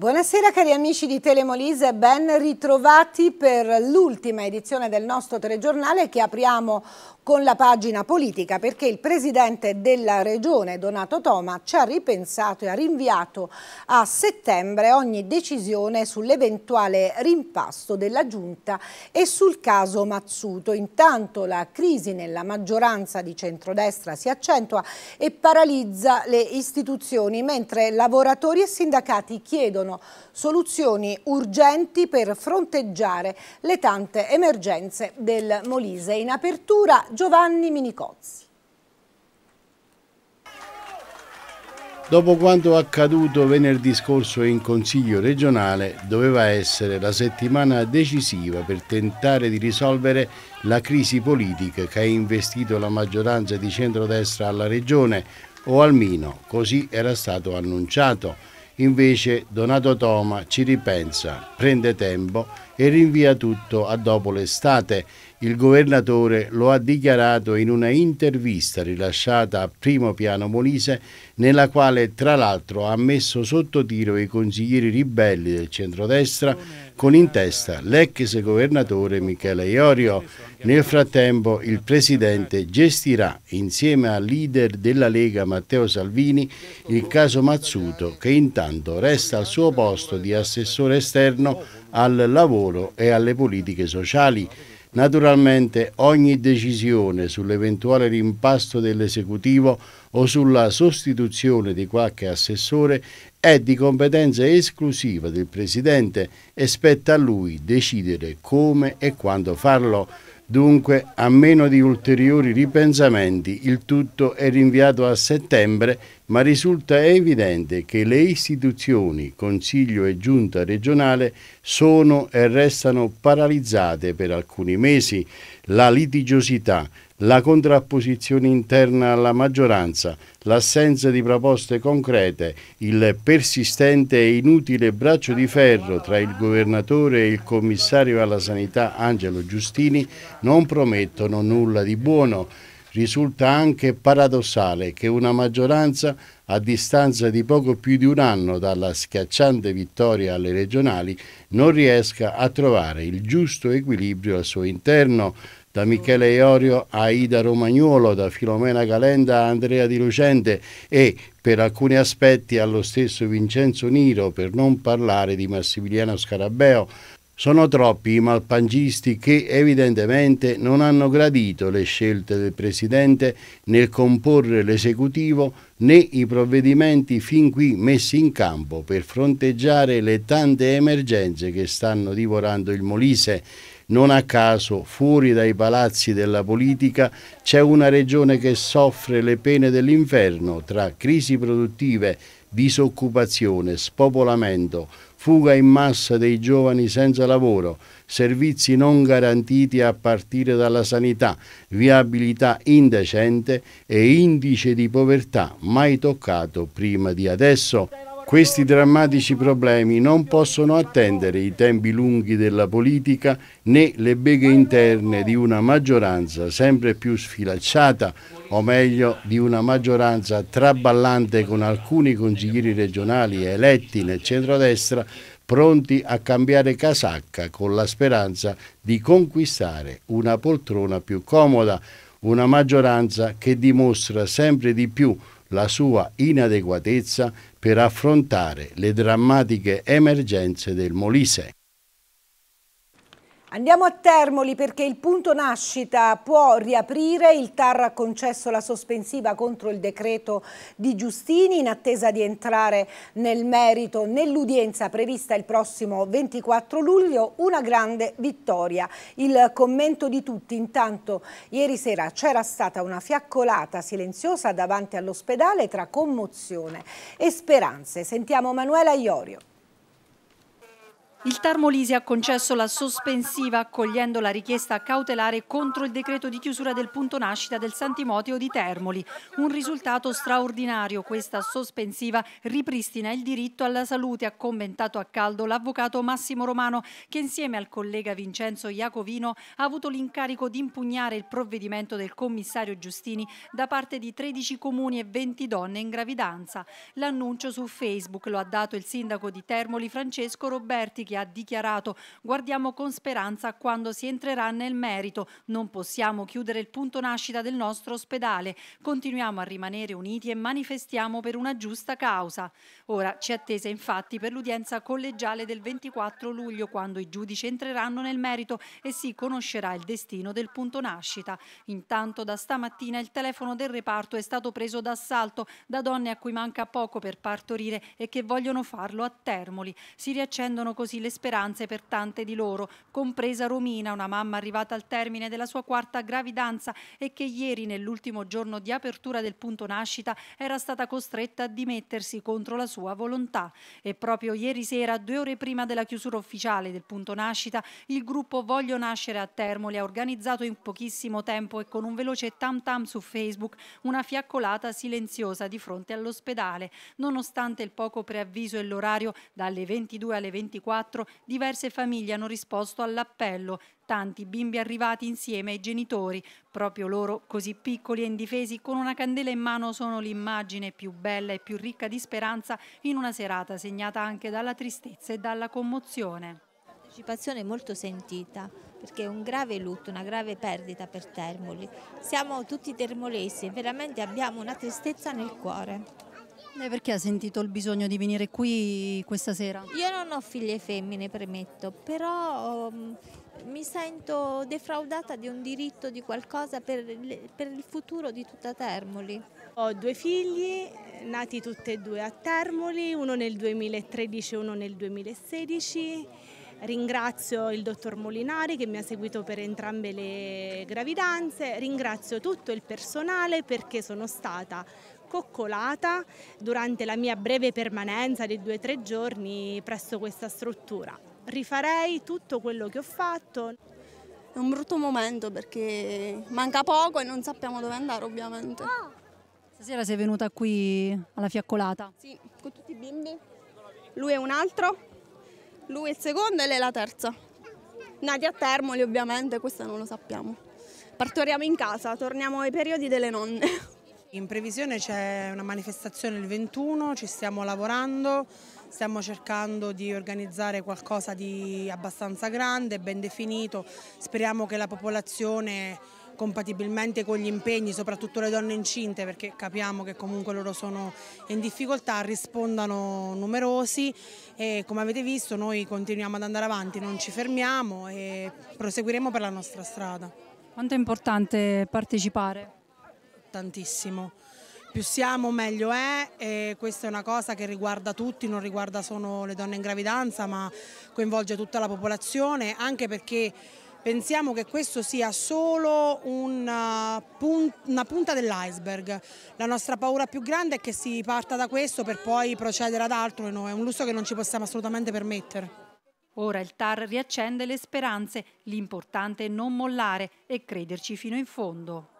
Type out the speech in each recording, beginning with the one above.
Buonasera cari amici di Telemolise, ben ritrovati per l'ultima edizione del nostro telegiornale che apriamo con la pagina politica perché il presidente della regione Donato Toma ci ha ripensato e ha rinviato a settembre ogni decisione sull'eventuale rimpasto della giunta e sul caso Mazzuto. Intanto la crisi nella maggioranza di centrodestra si accentua e paralizza le istituzioni mentre lavoratori e sindacati chiedono soluzioni urgenti per fronteggiare le tante emergenze del Molise. In apertura Giovanni Minicozzi. Dopo quanto accaduto venerdì scorso in Consiglio regionale, doveva essere la settimana decisiva per tentare di risolvere la crisi politica che ha investito la maggioranza di centrodestra alla regione, o almeno così era stato annunciato. Invece Donato Toma ci ripensa, prende tempo e rinvia tutto a dopo l'estate. Il governatore lo ha dichiarato in una intervista rilasciata a Primo Piano Molise, nella quale tra l'altro ha messo sotto tiro i consiglieri ribelli del centrodestra con in testa l'ex governatore Michele Iorio. Nel frattempo il presidente gestirà insieme al leader della Lega Matteo Salvini il caso Mazzuto che intanto resta al suo posto di assessore esterno al lavoro e alle politiche sociali. Naturalmente ogni decisione sull'eventuale rimpasto dell'esecutivo o sulla sostituzione di qualche assessore è di competenza esclusiva del Presidente e spetta a lui decidere come e quando farlo. Dunque, a meno di ulteriori ripensamenti, il tutto è rinviato a settembre, ma risulta evidente che le istituzioni, Consiglio e Giunta regionale, sono e restano paralizzate per alcuni mesi. La litigiosità, la contrapposizione interna alla maggioranza, l'assenza di proposte concrete, il persistente e inutile braccio di ferro tra il governatore e il commissario alla sanità Angelo Giustini non promettono nulla di buono. Risulta anche paradossale che una maggioranza, a distanza di poco più di un anno dalla schiacciante vittoria alle regionali, non riesca a trovare il giusto equilibrio al suo interno da Michele Iorio a Ida Romagnuolo, da Filomena Calenda a Andrea Di Lucente e per alcuni aspetti allo stesso Vincenzo Niro, per non parlare di Massimiliano Scarabeo. Sono troppi i malpangisti che evidentemente non hanno gradito le scelte del Presidente nel comporre l'esecutivo né i provvedimenti fin qui messi in campo per fronteggiare le tante emergenze che stanno divorando il Molise non a caso, fuori dai palazzi della politica, c'è una regione che soffre le pene dell'inferno tra crisi produttive, disoccupazione, spopolamento, fuga in massa dei giovani senza lavoro, servizi non garantiti a partire dalla sanità, viabilità indecente e indice di povertà mai toccato prima di adesso. Questi drammatici problemi non possono attendere i tempi lunghi della politica né le beghe interne di una maggioranza sempre più sfilacciata, o meglio di una maggioranza traballante con alcuni consiglieri regionali eletti nel centrodestra pronti a cambiare casacca con la speranza di conquistare una poltrona più comoda, una maggioranza che dimostra sempre di più la sua inadeguatezza per affrontare le drammatiche emergenze del Molise. Andiamo a Termoli perché il punto nascita può riaprire, il TAR ha concesso la sospensiva contro il decreto di Giustini in attesa di entrare nel merito nell'udienza prevista il prossimo 24 luglio, una grande vittoria. Il commento di tutti, intanto ieri sera c'era stata una fiaccolata silenziosa davanti all'ospedale tra commozione e speranze. Sentiamo Manuela Iorio. Il TAR Molise ha concesso la sospensiva accogliendo la richiesta cautelare contro il decreto di chiusura del punto nascita del Santimoteo di Termoli. Un risultato straordinario. Questa sospensiva ripristina il diritto alla salute, ha commentato a caldo l'avvocato Massimo Romano che insieme al collega Vincenzo Iacovino ha avuto l'incarico di impugnare il provvedimento del commissario Giustini da parte di 13 comuni e 20 donne in gravidanza. L'annuncio su Facebook lo ha dato il sindaco di Termoli Francesco Roberti che ha dichiarato guardiamo con speranza quando si entrerà nel merito, non possiamo chiudere il punto nascita del nostro ospedale, continuiamo a rimanere uniti e manifestiamo per una giusta causa. Ora ci attesa infatti per l'udienza collegiale del 24 luglio quando i giudici entreranno nel merito e si conoscerà il destino del punto nascita. Intanto da stamattina il telefono del reparto è stato preso d'assalto da donne a cui manca poco per partorire e che vogliono farlo a Termoli. Si riaccendono così le speranze per tante di loro, compresa Romina, una mamma arrivata al termine della sua quarta gravidanza e che ieri, nell'ultimo giorno di apertura del punto nascita, era stata costretta a dimettersi contro la sua volontà. E proprio ieri sera, due ore prima della chiusura ufficiale del punto nascita, il gruppo Voglio Nascere a Termoli ha organizzato in pochissimo tempo e con un veloce tam tam su Facebook una fiaccolata silenziosa di fronte all'ospedale. Nonostante il poco preavviso e l'orario dalle 22 alle 24, 2024 diverse famiglie hanno risposto all'appello, tanti bimbi arrivati insieme ai genitori, proprio loro così piccoli e indifesi, con una candela in mano sono l'immagine più bella e più ricca di speranza in una serata segnata anche dalla tristezza e dalla commozione. La partecipazione molto sentita perché è un grave lutto, una grave perdita per Termoli. Siamo tutti termolesi e veramente abbiamo una tristezza nel cuore. Lei perché ha sentito il bisogno di venire qui questa sera? Io non ho figlie femmine, premetto, però um, mi sento defraudata di un diritto di qualcosa per, per il futuro di tutta Termoli. Ho due figli, nati tutti e due a Termoli, uno nel 2013 e uno nel 2016. Ringrazio il dottor Molinari che mi ha seguito per entrambe le gravidanze, ringrazio tutto il personale perché sono stata coccolata durante la mia breve permanenza di due o tre giorni presso questa struttura. Rifarei tutto quello che ho fatto. È un brutto momento perché manca poco e non sappiamo dove andare ovviamente. Stasera sei venuta qui alla fiaccolata? Sì, con tutti i bimbi. Lui è un altro, lui è il secondo e lei è la terza. Nati a Termoli ovviamente, questo non lo sappiamo. Partoriamo in casa, torniamo ai periodi delle nonne. In previsione c'è una manifestazione il 21, ci stiamo lavorando, stiamo cercando di organizzare qualcosa di abbastanza grande, ben definito, speriamo che la popolazione compatibilmente con gli impegni, soprattutto le donne incinte, perché capiamo che comunque loro sono in difficoltà, rispondano numerosi e come avete visto noi continuiamo ad andare avanti, non ci fermiamo e proseguiremo per la nostra strada. Quanto è importante partecipare? Tantissimo. Più siamo meglio è e questa è una cosa che riguarda tutti, non riguarda solo le donne in gravidanza ma coinvolge tutta la popolazione anche perché pensiamo che questo sia solo una, una punta dell'iceberg. La nostra paura più grande è che si parta da questo per poi procedere ad altro e no, è un lusso che non ci possiamo assolutamente permettere. Ora il TAR riaccende le speranze, l'importante è non mollare e crederci fino in fondo.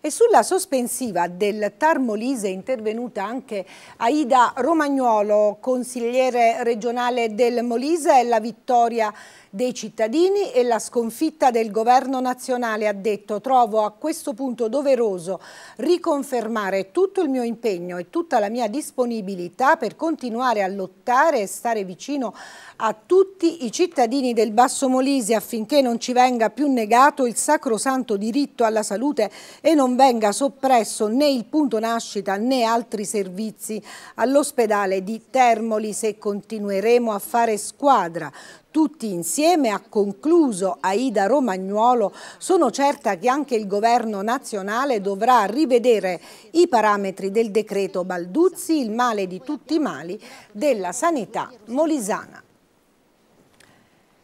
E sulla sospensiva del Tarmolise è intervenuta anche Aida Romagnuolo, consigliere regionale del Molise, e la vittoria dei cittadini e la sconfitta del governo nazionale ha detto. Trovo a questo punto doveroso riconfermare tutto il mio impegno e tutta la mia disponibilità per continuare a lottare e stare vicino a tutti i cittadini del Basso Molise affinché non ci venga più negato il sacrosanto diritto alla salute e non venga soppresso né il punto nascita né altri servizi all'ospedale di Termoli se continueremo a fare squadra tutti insieme, ha concluso Aida Romagnuolo, sono certa che anche il governo nazionale dovrà rivedere i parametri del decreto Balduzzi, il male di tutti i mali della sanità molisana.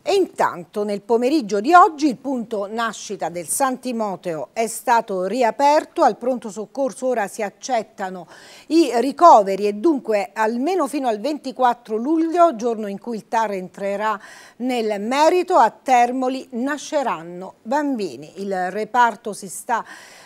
E intanto nel pomeriggio di oggi il punto nascita del San Timoteo è stato riaperto, al pronto soccorso ora si accettano i ricoveri e dunque almeno fino al 24 luglio, giorno in cui il TAR entrerà nel merito, a Termoli nasceranno bambini. Il reparto si sta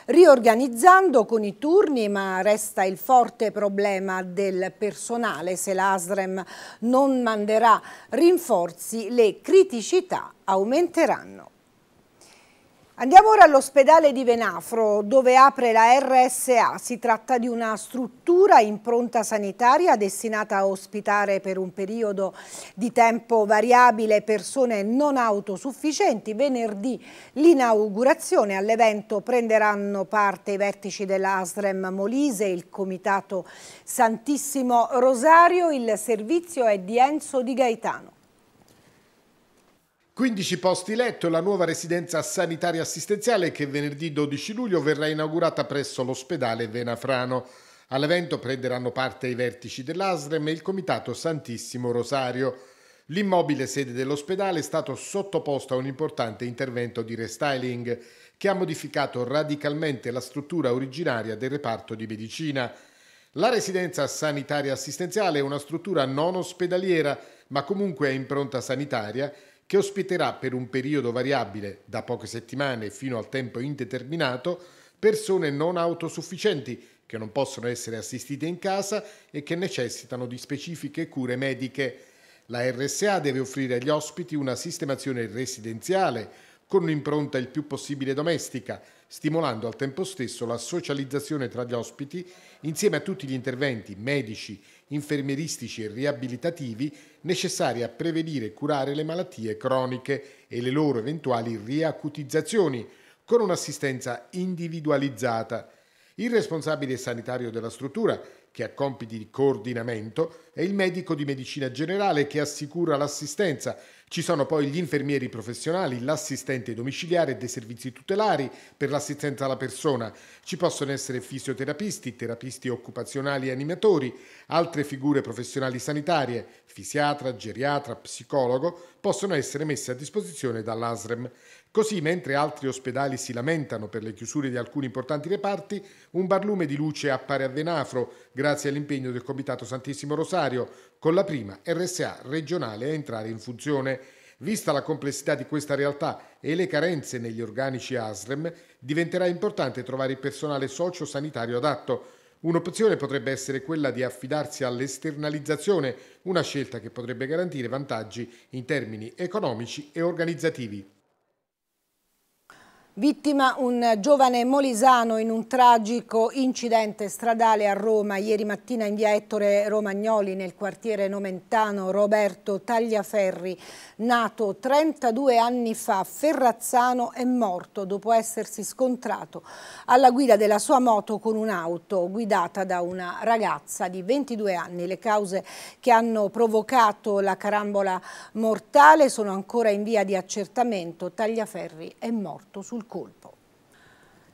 riorganizzando con i turni ma resta il forte problema del personale. Se l'ASREM non manderà rinforzi le criticità aumenteranno. Andiamo ora all'ospedale di Venafro dove apre la RSA. Si tratta di una struttura in pronta sanitaria destinata a ospitare per un periodo di tempo variabile persone non autosufficienti. Venerdì l'inaugurazione all'evento prenderanno parte i vertici dell'ASREM Molise, il Comitato Santissimo Rosario. Il servizio è di Enzo Di Gaetano. 15 posti letto, la nuova residenza sanitaria assistenziale che venerdì 12 luglio verrà inaugurata presso l'ospedale Venafrano. All'evento prenderanno parte i vertici dell'ASREM e il Comitato Santissimo Rosario. L'immobile sede dell'ospedale è stato sottoposto a un importante intervento di restyling che ha modificato radicalmente la struttura originaria del reparto di medicina. La residenza sanitaria assistenziale è una struttura non ospedaliera, ma comunque a impronta sanitaria che ospiterà per un periodo variabile, da poche settimane fino al tempo indeterminato, persone non autosufficienti che non possono essere assistite in casa e che necessitano di specifiche cure mediche. La RSA deve offrire agli ospiti una sistemazione residenziale con un'impronta il più possibile domestica, stimolando al tempo stesso la socializzazione tra gli ospiti insieme a tutti gli interventi medici, infermieristici e riabilitativi necessari a prevenire e curare le malattie croniche e le loro eventuali riacutizzazioni, con un'assistenza individualizzata. Il responsabile sanitario della struttura, che ha compiti di coordinamento, è il medico di medicina generale che assicura l'assistenza ci sono poi gli infermieri professionali, l'assistente domiciliare e dei servizi tutelari per l'assistenza alla persona. Ci possono essere fisioterapisti, terapisti occupazionali e animatori, altre figure professionali sanitarie, fisiatra, geriatra, psicologo, possono essere messe a disposizione dall'ASREM. Così, mentre altri ospedali si lamentano per le chiusure di alcuni importanti reparti, un barlume di luce appare a Venafro grazie all'impegno del Comitato Santissimo Rosario, con la prima RSA regionale a entrare in funzione. Vista la complessità di questa realtà e le carenze negli organici ASREM, diventerà importante trovare il personale socio-sanitario adatto. Un'opzione potrebbe essere quella di affidarsi all'esternalizzazione, una scelta che potrebbe garantire vantaggi in termini economici e organizzativi. Vittima un giovane molisano in un tragico incidente stradale a Roma. Ieri mattina in via Ettore Romagnoli nel quartiere Nomentano Roberto Tagliaferri, nato 32 anni fa, Ferrazzano, è morto dopo essersi scontrato alla guida della sua moto con un'auto guidata da una ragazza di 22 anni. Le cause che hanno provocato la carambola mortale sono ancora in via di accertamento. Tagliaferri è morto sul colpo.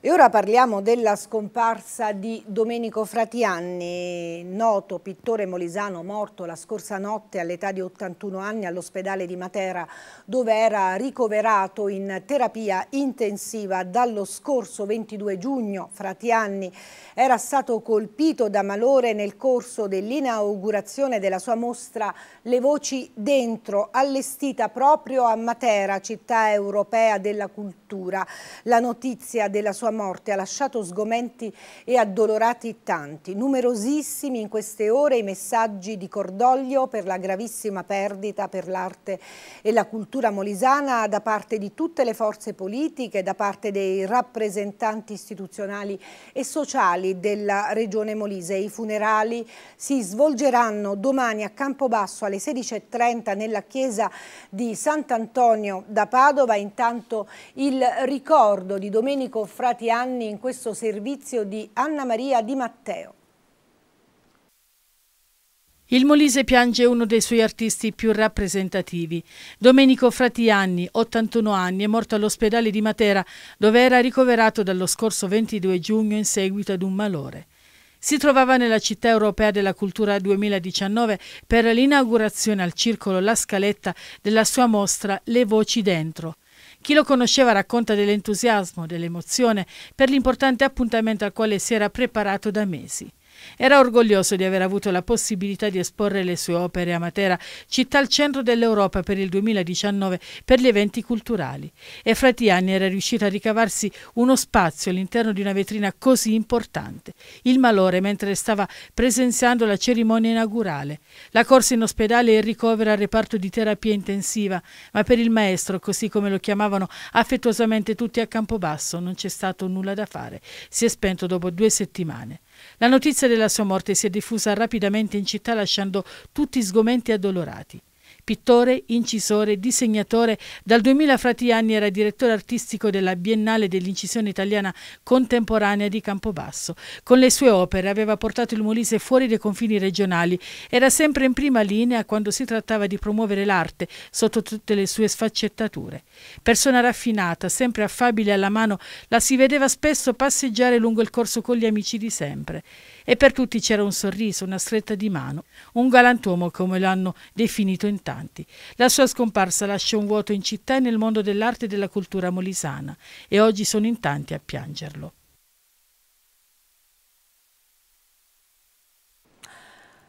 E ora parliamo della scomparsa di Domenico Fratianni, noto pittore molisano morto la scorsa notte all'età di 81 anni all'ospedale di Matera dove era ricoverato in terapia intensiva dallo scorso 22 giugno. Fratianni era stato colpito da malore nel corso dell'inaugurazione della sua mostra Le voci dentro, allestita proprio a Matera, città europea della cultura. La notizia della sua morte ha lasciato sgomenti e addolorati tanti. Numerosissimi in queste ore i messaggi di cordoglio per la gravissima perdita per l'arte e la cultura molisana da parte di tutte le forze politiche, da parte dei rappresentanti istituzionali e sociali della Regione Molise. I funerali si svolgeranno domani a Campobasso alle 16.30 nella chiesa di Sant'Antonio da Padova. Intanto il ricordo di Domenico Frati anni in questo servizio di Anna Maria Di Matteo. Il Molise piange uno dei suoi artisti più rappresentativi. Domenico Fratianni, 81 anni, è morto all'ospedale di Matera dove era ricoverato dallo scorso 22 giugno in seguito ad un malore. si trovava nella città europea della cultura 2019 per l'inaugurazione al circolo La Scaletta della sua mostra Le voci dentro. Chi lo conosceva racconta dell'entusiasmo, dell'emozione per l'importante appuntamento al quale si era preparato da mesi. Era orgoglioso di aver avuto la possibilità di esporre le sue opere a Matera, città al centro dell'Europa per il 2019 per gli eventi culturali. E Fratiani era riuscito a ricavarsi uno spazio all'interno di una vetrina così importante. Il malore mentre stava presenziando la cerimonia inaugurale. La corsa in ospedale e il ricovero al reparto di terapia intensiva, ma per il maestro, così come lo chiamavano affettuosamente tutti a Campobasso, non c'è stato nulla da fare. Si è spento dopo due settimane. La notizia della sua morte si è diffusa rapidamente in città lasciando tutti sgomenti e addolorati. Pittore, incisore, disegnatore, dal 2000 Fratianni era direttore artistico della Biennale dell'Incisione Italiana Contemporanea di Campobasso. Con le sue opere aveva portato il Molise fuori dai confini regionali, era sempre in prima linea quando si trattava di promuovere l'arte sotto tutte le sue sfaccettature. Persona raffinata, sempre affabile alla mano, la si vedeva spesso passeggiare lungo il corso con gli amici di sempre e per tutti c'era un sorriso, una stretta di mano, un galantuomo come lo hanno definito in tanti. La sua scomparsa lascia un vuoto in città e nel mondo dell'arte e della cultura molisana e oggi sono in tanti a piangerlo.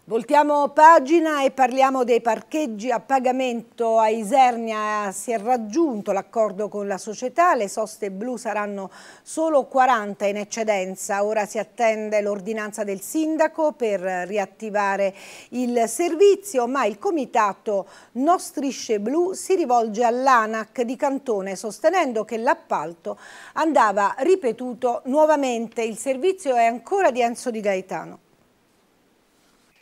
Voltiamo pagina e parliamo dei parcheggi a pagamento. A Isernia si è raggiunto l'accordo con la società, le soste blu saranno solo 40 in eccedenza. Ora si attende l'ordinanza del sindaco per riattivare il servizio, ma il comitato No Strisce Blu si rivolge all'ANAC di Cantone sostenendo che l'appalto andava ripetuto nuovamente. Il servizio è ancora di Enzo Di Gaetano.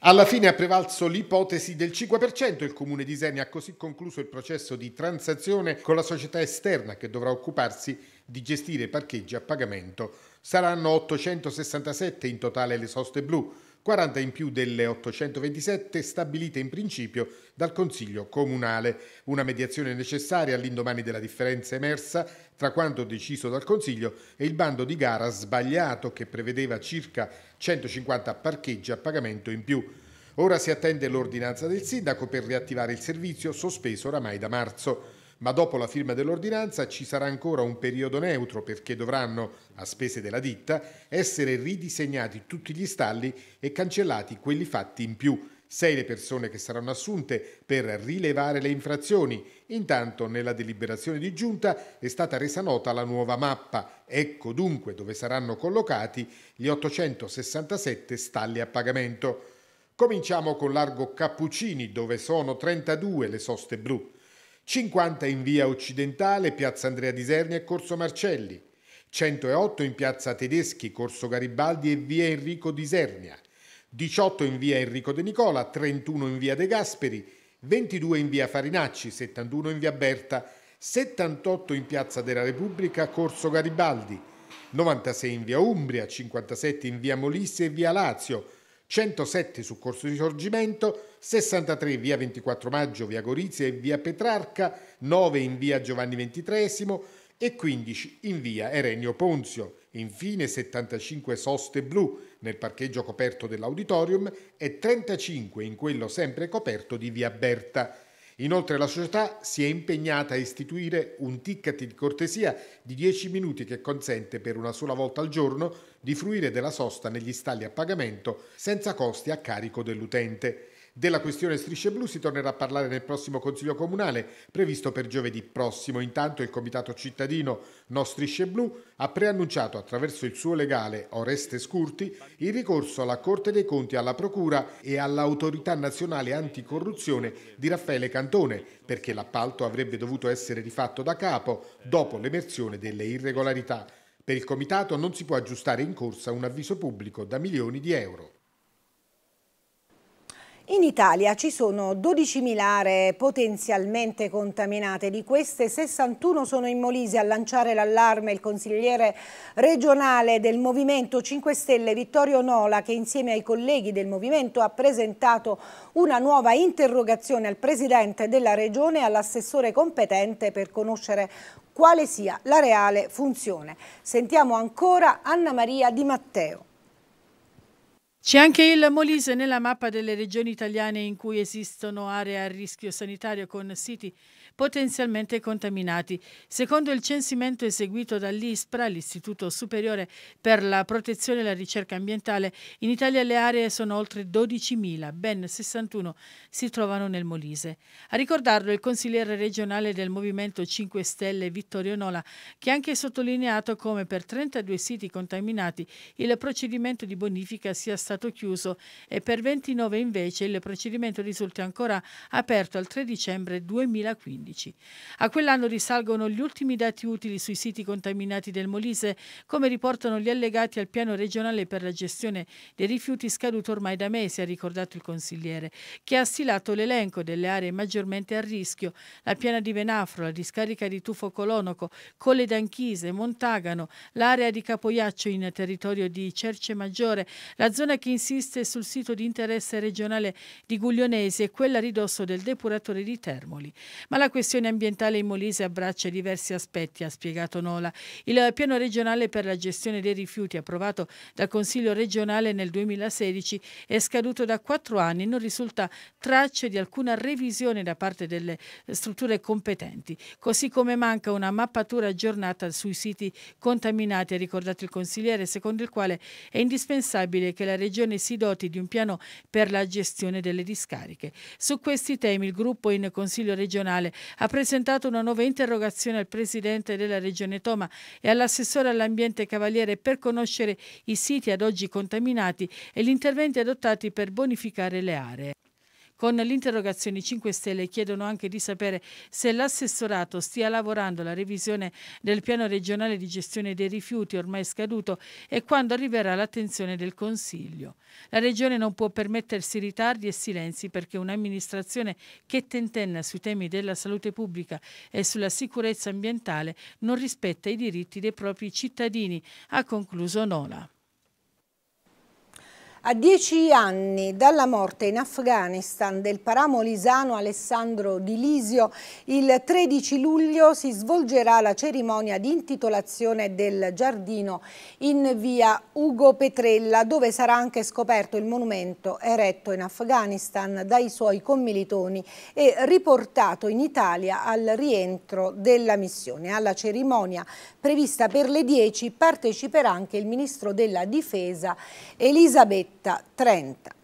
Alla fine ha prevalso l'ipotesi del 5%, il comune di Isernia ha così concluso il processo di transazione con la società esterna che dovrà occuparsi di gestire parcheggi a pagamento. Saranno 867 in totale le soste blu, 40 in più delle 827 stabilite in principio dal Consiglio Comunale. Una mediazione necessaria all'indomani della differenza emersa tra quanto deciso dal Consiglio e il bando di gara sbagliato che prevedeva circa 150 parcheggi a pagamento in più. Ora si attende l'ordinanza del sindaco per riattivare il servizio sospeso oramai da marzo. Ma dopo la firma dell'ordinanza ci sarà ancora un periodo neutro perché dovranno, a spese della ditta, essere ridisegnati tutti gli stalli e cancellati quelli fatti in più. Sei le persone che saranno assunte per rilevare le infrazioni. Intanto nella deliberazione di giunta è stata resa nota la nuova mappa. Ecco dunque dove saranno collocati gli 867 stalli a pagamento. Cominciamo con Largo Cappuccini dove sono 32 le soste blu. 50 in via Occidentale, piazza Andrea di Sernia e Corso Marcelli. 108 in piazza Tedeschi, Corso Garibaldi e via Enrico di Sernia. 18 in via Enrico De Nicola, 31 in via De Gasperi, 22 in via Farinacci, 71 in via Berta, 78 in piazza della Repubblica, Corso Garibaldi, 96 in via Umbria, 57 in via Molisse e via Lazio, 107 su Corso di Sorgimento, 63 via 24 Maggio, via Gorizia e via Petrarca, 9 in via Giovanni XXIII e 15 in via Erenio Ponzio. Infine 75 soste blu nel parcheggio coperto dell'auditorium e 35 in quello sempre coperto di via Berta. Inoltre la società si è impegnata a istituire un ticket di cortesia di 10 minuti che consente per una sola volta al giorno di fruire della sosta negli stalli a pagamento senza costi a carico dell'utente. Della questione strisce blu si tornerà a parlare nel prossimo Consiglio Comunale previsto per giovedì prossimo. Intanto il Comitato Cittadino No Strisce Blu ha preannunciato attraverso il suo legale Oreste Scurti il ricorso alla Corte dei Conti, alla Procura e all'Autorità Nazionale Anticorruzione di Raffaele Cantone perché l'appalto avrebbe dovuto essere rifatto da capo dopo l'emersione delle irregolarità. Per il Comitato non si può aggiustare in corsa un avviso pubblico da milioni di euro. In Italia ci sono 12.000 aree potenzialmente contaminate, di queste 61 sono in Molise. A lanciare l'allarme il consigliere regionale del Movimento 5 Stelle Vittorio Nola che insieme ai colleghi del Movimento ha presentato una nuova interrogazione al Presidente della Regione e all'assessore competente per conoscere quale sia la reale funzione. Sentiamo ancora Anna Maria Di Matteo. C'è anche il Molise nella mappa delle regioni italiane in cui esistono aree a rischio sanitario con siti potenzialmente contaminati. Secondo il censimento eseguito dall'ISPRA, l'Istituto Superiore per la Protezione e la Ricerca Ambientale, in Italia le aree sono oltre 12.000, ben 61 si trovano nel Molise. A ricordarlo il consigliere regionale del Movimento 5 Stelle Vittorio Nola, che ha anche sottolineato come per 32 siti contaminati il procedimento di bonifica sia stato chiuso e per 29 invece il procedimento risulta ancora aperto al 3 dicembre 2015. 2015. A quell'anno risalgono gli ultimi dati utili sui siti contaminati del Molise, come riportano gli allegati al piano regionale per la gestione dei rifiuti scaduto ormai da mesi, ha ricordato il consigliere, che ha stilato l'elenco delle aree maggiormente a rischio, la piana di Venafro, la discarica di Tufo Colonoco, Colle d'Anchise, Montagano, l'area di Capoiaccio in territorio di Cerce Maggiore, la zona che insiste sul sito di interesse regionale di Guglionesi e quella ridosso del depuratore di Termoli. Ma la questione ambientale in Molise abbraccia diversi aspetti, ha spiegato Nola. Il piano regionale per la gestione dei rifiuti approvato dal Consiglio regionale nel 2016 è scaduto da quattro anni e non risulta tracce di alcuna revisione da parte delle strutture competenti, così come manca una mappatura aggiornata sui siti contaminati, ha ricordato il consigliere, secondo il quale è indispensabile che la Regione si doti di un piano per la gestione delle discariche. Su questi temi il gruppo in Consiglio regionale ha presentato una nuova interrogazione al Presidente della Regione Toma e all'assessore all'ambiente Cavaliere per conoscere i siti ad oggi contaminati e gli interventi adottati per bonificare le aree. Con l'interrogazione 5 Stelle chiedono anche di sapere se l'assessorato stia lavorando alla revisione del piano regionale di gestione dei rifiuti ormai scaduto e quando arriverà l'attenzione del Consiglio. La Regione non può permettersi ritardi e silenzi perché un'amministrazione che tentenna sui temi della salute pubblica e sulla sicurezza ambientale non rispetta i diritti dei propri cittadini, ha concluso Nola. A dieci anni dalla morte in Afghanistan del paramolisano Alessandro Di Lisio, il 13 luglio si svolgerà la cerimonia di intitolazione del giardino in via Ugo Petrella, dove sarà anche scoperto il monumento eretto in Afghanistan dai suoi commilitoni e riportato in Italia al rientro della missione. Alla cerimonia prevista per le 10 parteciperà anche il ministro della difesa Elisabetta 30.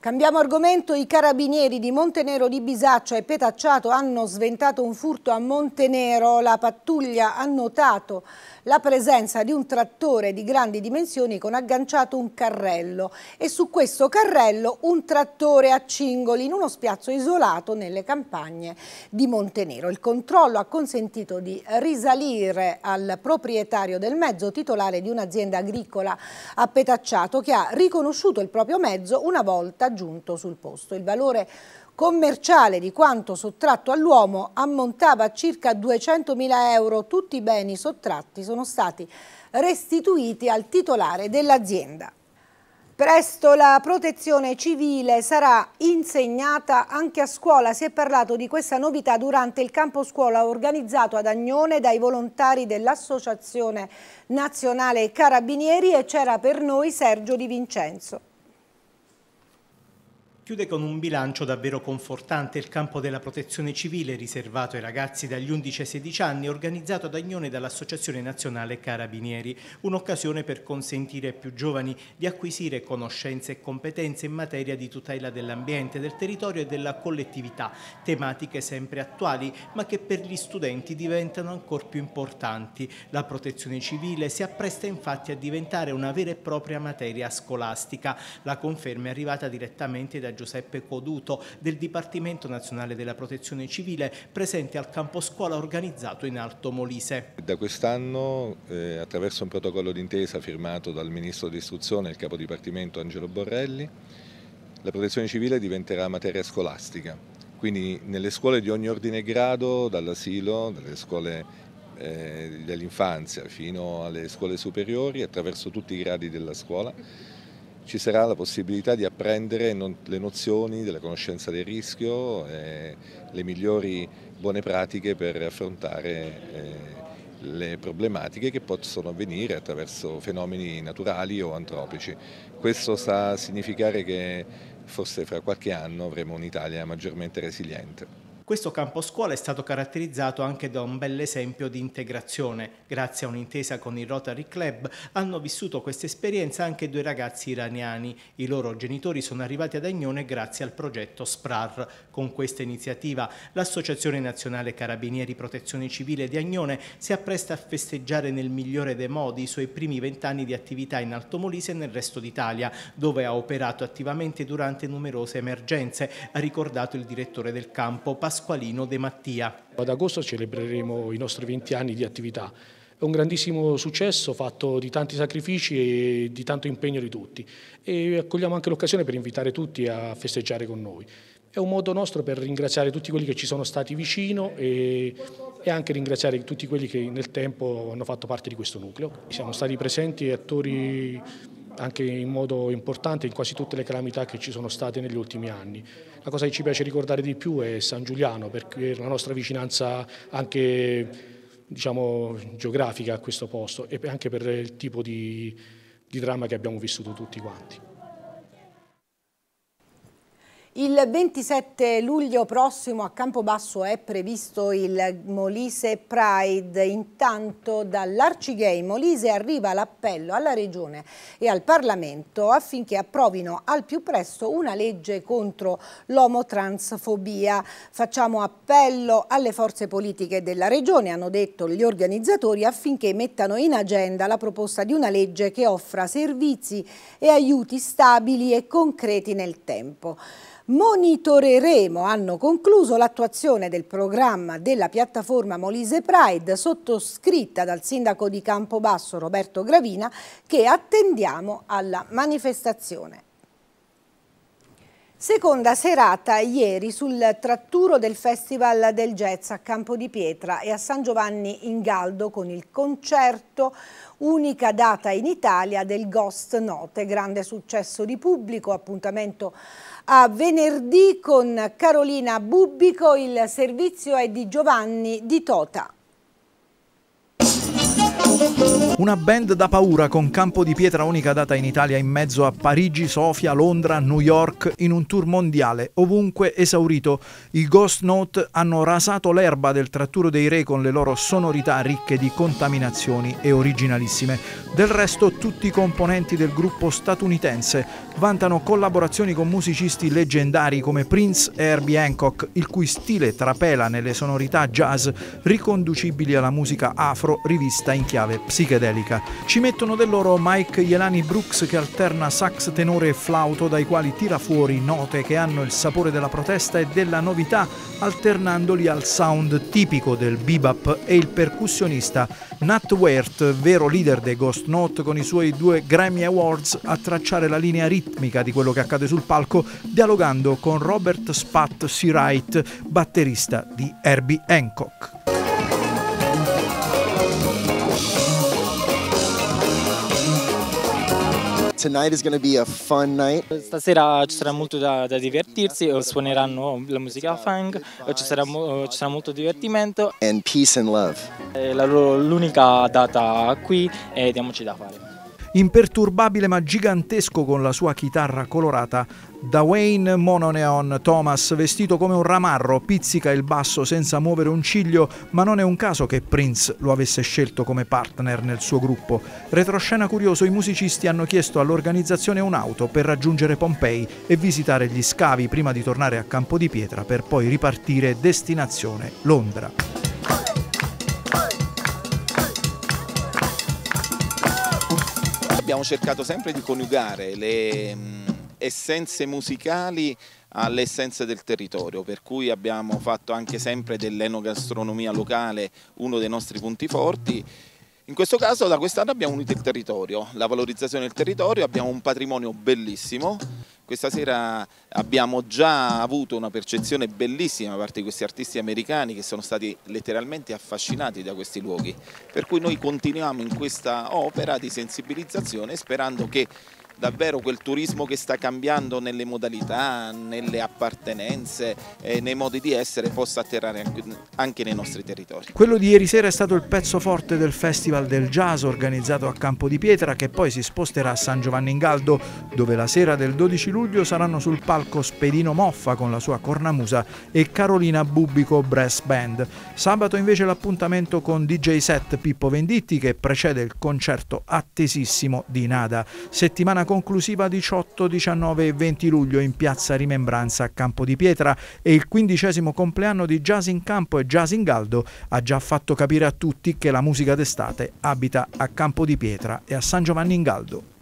Cambiamo argomento, i carabinieri di Montenero di Bisaccia e Petacciato hanno sventato un furto a Montenero, la pattuglia ha notato la presenza di un trattore di grandi dimensioni con agganciato un carrello e su questo carrello un trattore a cingoli in uno spiazzo isolato nelle campagne di Montenero. Il controllo ha consentito di risalire al proprietario del mezzo, titolare di un'azienda agricola a Petacciato, che ha riconosciuto il proprio mezzo una volta giunto sul posto. Il valore commerciale di quanto sottratto all'uomo ammontava a circa 200.000 euro. Tutti i beni sottratti sono stati restituiti al titolare dell'azienda. Presto la protezione civile sarà insegnata anche a scuola. Si è parlato di questa novità durante il campo scuola organizzato ad Agnone dai volontari dell'Associazione Nazionale Carabinieri e c'era per noi Sergio Di Vincenzo. Chiude con un bilancio davvero confortante il campo della protezione civile riservato ai ragazzi dagli 11 ai 16 anni organizzato ad Agnone dall'Associazione Nazionale Carabinieri, un'occasione per consentire ai più giovani di acquisire conoscenze e competenze in materia di tutela dell'ambiente, del territorio e della collettività, tematiche sempre attuali ma che per gli studenti diventano ancora più importanti. La protezione civile si appresta infatti a diventare una vera e propria materia scolastica. La conferma è arrivata direttamente da Giuseppe Coduto del Dipartimento Nazionale della Protezione Civile presente al campo scuola organizzato in Alto Molise. Da quest'anno eh, attraverso un protocollo d'intesa firmato dal Ministro dell'Istruzione e il Capo Dipartimento Angelo Borrelli la protezione civile diventerà materia scolastica, quindi nelle scuole di ogni ordine e grado, dall'asilo, dalle scuole eh, dell'infanzia fino alle scuole superiori, attraverso tutti i gradi della scuola, ci sarà la possibilità di apprendere le nozioni della conoscenza del rischio e le migliori buone pratiche per affrontare eh, le problematiche che possono avvenire attraverso fenomeni naturali o antropici. Questo sta a significare che forse fra qualche anno avremo un'Italia maggiormente resiliente. Questo campo scuola è stato caratterizzato anche da un bel esempio di integrazione. Grazie a un'intesa con il Rotary Club hanno vissuto questa esperienza anche due ragazzi iraniani. I loro genitori sono arrivati ad Agnone grazie al progetto SPRAR. Con questa iniziativa l'Associazione Nazionale Carabinieri Protezione Civile di Agnone si appresta a festeggiare nel migliore dei modi i suoi primi vent'anni di attività in Alto Molise e nel resto d'Italia, dove ha operato attivamente durante numerose emergenze, ha ricordato il direttore del campo Pasquale Pasqualino De Mattia. Ad agosto celebreremo i nostri 20 anni di attività. È un grandissimo successo fatto di tanti sacrifici e di tanto impegno di tutti e accogliamo anche l'occasione per invitare tutti a festeggiare con noi. È un modo nostro per ringraziare tutti quelli che ci sono stati vicino e, e anche ringraziare tutti quelli che nel tempo hanno fatto parte di questo nucleo. Siamo stati presenti attori anche in modo importante in quasi tutte le calamità che ci sono state negli ultimi anni. La cosa che ci piace ricordare di più è San Giuliano, per la nostra vicinanza anche diciamo, geografica a questo posto e anche per il tipo di, di dramma che abbiamo vissuto tutti quanti. Il 27 luglio prossimo a Campobasso è previsto il Molise Pride. Intanto dall'Arcigay Molise arriva l'appello alla Regione e al Parlamento affinché approvino al più presto una legge contro l'omotransfobia. Facciamo appello alle forze politiche della Regione, hanno detto gli organizzatori, affinché mettano in agenda la proposta di una legge che offra servizi e aiuti stabili e concreti nel tempo. Monitoreremo, hanno concluso, l'attuazione del programma della piattaforma Molise Pride sottoscritta dal sindaco di Campobasso Roberto Gravina che attendiamo alla manifestazione. Seconda serata ieri sul tratturo del Festival del Jazz a Campo di Pietra e a San Giovanni in Galdo con il concerto unica data in Italia del Ghost Note, grande successo di pubblico, appuntamento a venerdì con Carolina Bubbico, il servizio è di Giovanni Di Tota. Una band da paura con campo di pietra unica data in Italia in mezzo a Parigi, Sofia, Londra, New York in un tour mondiale, ovunque esaurito. I Ghost Note hanno rasato l'erba del tratturo dei re con le loro sonorità ricche di contaminazioni e originalissime. Del resto tutti i componenti del gruppo statunitense vantano collaborazioni con musicisti leggendari come Prince e Herbie Hancock, il cui stile trapela nelle sonorità jazz riconducibili alla musica afro rivista in chiave psichedelica. Ci mettono del loro Mike Yelani Brooks che alterna sax tenore e flauto dai quali tira fuori note che hanno il sapore della protesta e della novità alternandoli al sound tipico del bebop e il percussionista Nat Wert, vero leader dei Ghost Note con i suoi due Grammy Awards a tracciare la linea ritmica di quello che accade sul palco dialogando con Robert Spat Seawright, batterista di Herbie Hancock. Stasera ci sarà molto da, da divertirsi, suoneranno la musica funk, ci sarà, ci sarà molto divertimento. And peace and love. È l'unica data qui e diamoci da fare. Imperturbabile ma gigantesco con la sua chitarra colorata, da Wayne Mononeon Thomas, vestito come un ramarro, pizzica il basso senza muovere un ciglio, ma non è un caso che Prince lo avesse scelto come partner nel suo gruppo. Retroscena curioso, i musicisti hanno chiesto all'organizzazione un'auto per raggiungere Pompei e visitare gli scavi prima di tornare a Campo di Pietra per poi ripartire destinazione Londra. Abbiamo cercato sempre di coniugare le mh, essenze musicali alle essenze del territorio, per cui abbiamo fatto anche sempre dell'enogastronomia locale uno dei nostri punti forti. In questo caso da quest'anno abbiamo unito il territorio, la valorizzazione del territorio, abbiamo un patrimonio bellissimo questa sera abbiamo già avuto una percezione bellissima da parte di questi artisti americani che sono stati letteralmente affascinati da questi luoghi, per cui noi continuiamo in questa opera di sensibilizzazione sperando che davvero quel turismo che sta cambiando nelle modalità, nelle appartenenze e nei modi di essere possa atterrare anche nei nostri territori. Quello di ieri sera è stato il pezzo forte del Festival del Jazz organizzato a Campo di Pietra che poi si sposterà a San Giovanni in Galdo dove la sera del 12 luglio saranno sul palco Spedino Moffa con la sua cornamusa e Carolina Bubico Brass Band. Sabato invece l'appuntamento con DJ set Pippo Venditti che precede il concerto attesissimo di Nada. Settimana conclusiva 18, 19 e 20 luglio in piazza Rimembranza a Campo di Pietra e il quindicesimo compleanno di Jazz in Campo e Jazz in Galdo ha già fatto capire a tutti che la musica d'estate abita a Campo di Pietra e a San Giovanni in Galdo.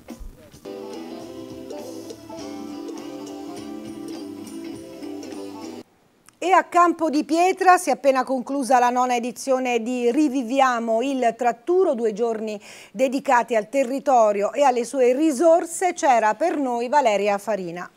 E a Campo di Pietra si è appena conclusa la nona edizione di Riviviamo il Tratturo, due giorni dedicati al territorio e alle sue risorse. C'era per noi Valeria Farina.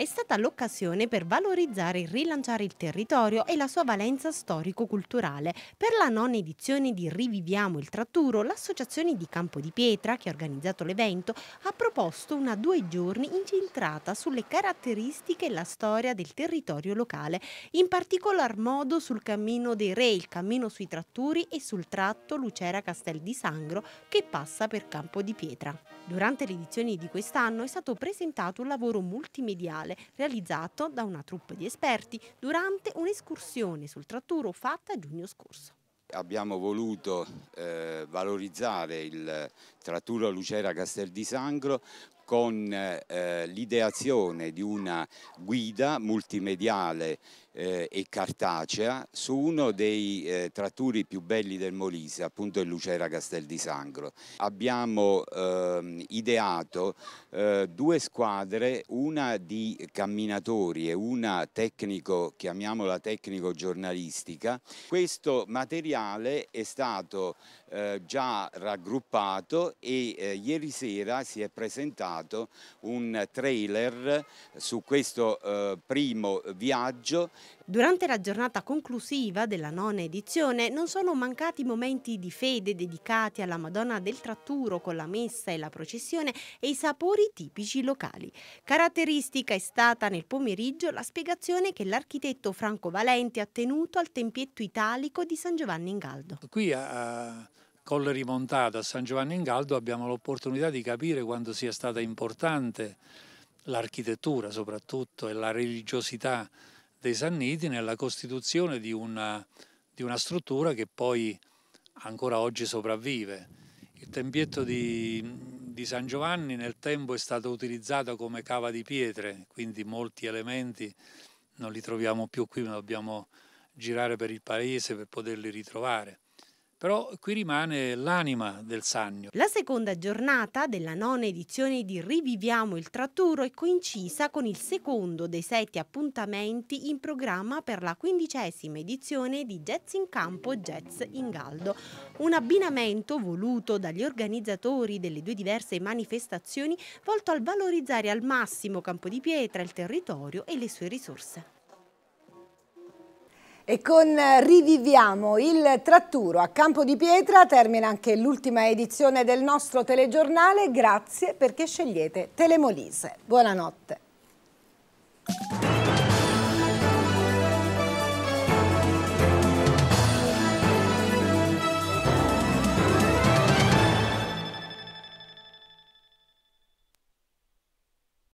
È stata l'occasione per valorizzare e rilanciare il territorio e la sua valenza storico-culturale. Per la nona edizione di Riviviamo il Tratturo, l'associazione di Campo di Pietra, che ha organizzato l'evento, ha proposto una due giorni incentrata sulle caratteristiche e la storia del territorio locale, in particolar modo sul Cammino dei Re, il cammino sui tratturi e sul tratto Lucera-Castel di Sangro che passa per Campo di Pietra. Durante le edizioni di quest'anno è stato presentato un lavoro multimediale realizzato da una troupe di esperti durante un'escursione sul tratturo fatta giugno scorso. Abbiamo voluto eh, valorizzare il tratturo Lucera Castel di Sangro con eh, l'ideazione di una guida multimediale eh, e cartacea su uno dei eh, tratturi più belli del Molise, appunto il Lucera Castel di Sangro. Abbiamo ehm, ideato eh, due squadre, una di camminatori e una tecnico, chiamiamola tecnico giornalistica. Questo materiale è stato eh, già raggruppato e eh, ieri sera si è presentato un trailer su questo eh, primo viaggio Durante la giornata conclusiva della nona edizione non sono mancati momenti di fede dedicati alla Madonna del Tratturo con la messa e la processione e i sapori tipici locali. Caratteristica è stata nel pomeriggio la spiegazione che l'architetto Franco Valenti ha tenuto al tempietto italico di San Giovanni in Galdo. Qui a Colle Rimontato a San Giovanni in Galdo abbiamo l'opportunità di capire quanto sia stata importante l'architettura soprattutto e la religiosità dei Sanniti nella costituzione di una, di una struttura che poi ancora oggi sopravvive. Il tempietto di, di, San Giovanni nel tempo è stato utilizzato come cava di pietre, quindi molti elementi non li troviamo più qui, ma dobbiamo girare per il paese per poterli ritrovare però qui rimane l'anima del Sannio. La seconda giornata della nona edizione di Riviviamo il Tratturo è coincisa con il secondo dei sette appuntamenti in programma per la quindicesima edizione di Jazz in Campo Jazz in Galdo, un abbinamento voluto dagli organizzatori delle due diverse manifestazioni volto al valorizzare al massimo Campo di Pietra, il territorio e le sue risorse. E con Riviviamo il tratturo a Campo di Pietra termina anche l'ultima edizione del nostro telegiornale. Grazie perché scegliete Telemolise. Buonanotte.